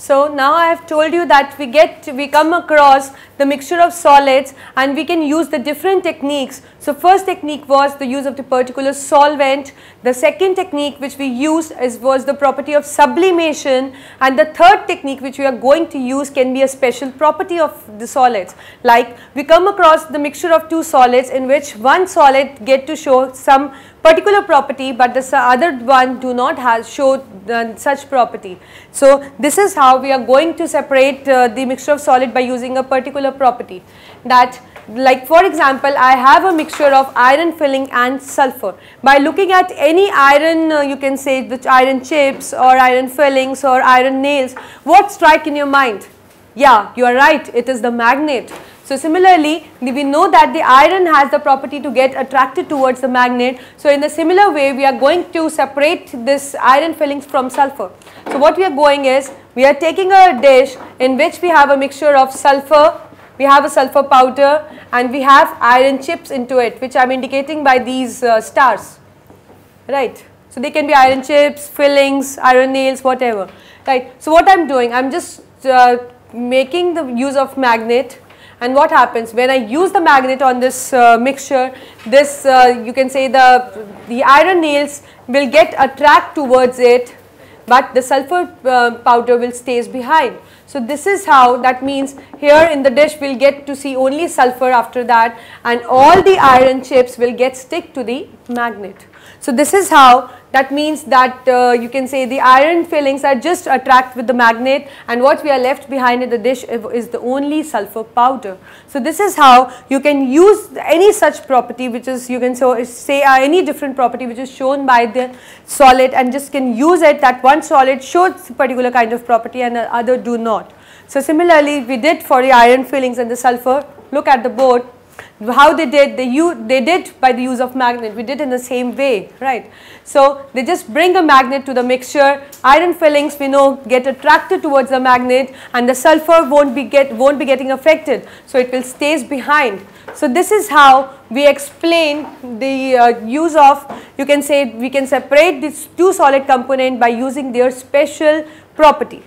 So now I have told you that we get, we come across the mixture of solids and we can use the different techniques. So first technique was the use of the particular solvent. The second technique which we used is, was the property of sublimation and the third technique which we are going to use can be a special property of the solids. Like we come across the mixture of two solids in which one solid get to show some particular property but the other one do not have show uh, such property. So this is how we are going to separate uh, the mixture of solid by using a particular property that like for example I have a mixture of iron filling and sulfur. By looking at any iron uh, you can say the iron chips or iron fillings or iron nails what strike in your mind? Yeah you are right it is the magnet. So similarly, we know that the iron has the property to get attracted towards the magnet. So in the similar way, we are going to separate this iron fillings from sulfur. So what we are going is, we are taking a dish in which we have a mixture of sulfur, we have a sulfur powder and we have iron chips into it which I am indicating by these uh, stars, right. So they can be iron chips, fillings, iron nails, whatever, right. So what I am doing, I am just uh, making the use of magnet and what happens when I use the magnet on this uh, mixture this uh, you can say the the iron nails will get attracted towards it but the sulfur uh, powder will stays behind. So this is how that means here in the dish we will get to see only sulfur after that and all the iron chips will get stick to the magnet. So this is how that means that uh, you can say the iron fillings are just attract with the magnet and what we are left behind in the dish is the only sulfur powder. So this is how you can use any such property which is you can so say uh, any different property which is shown by the solid and just can use it that one solid shows particular kind of property and the other do not. So similarly we did for the iron fillings and the sulfur look at the board how they did they they did by the use of magnet. We did in the same way right? So they just bring a magnet to the mixture. Iron fillings we know get attracted towards the magnet and the sulfur won't be get won't be getting affected. So it will stays behind. So this is how we explain the uh, use of you can say we can separate these two solid component by using their special property